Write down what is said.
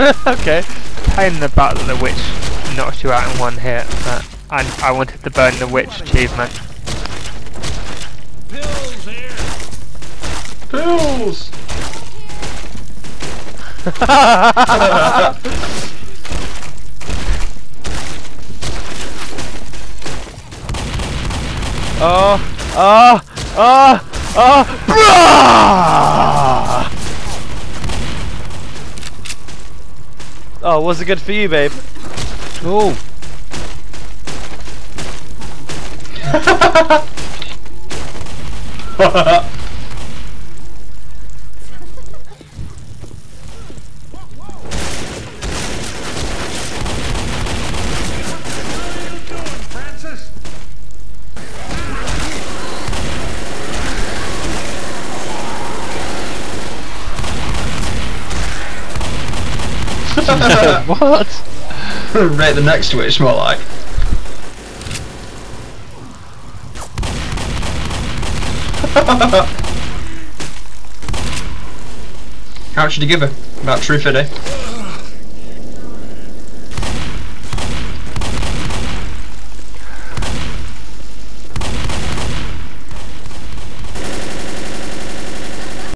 okay. Pain in the butt that the witch knocks you out in one hit, but I, I wanted to burn the witch achievement. Pills here. Pills! Oh, oh, oh, oh, brah! Oh, was it good for you, babe? Oh. what? right, the next to witch, more like. How much did you give her? About 350?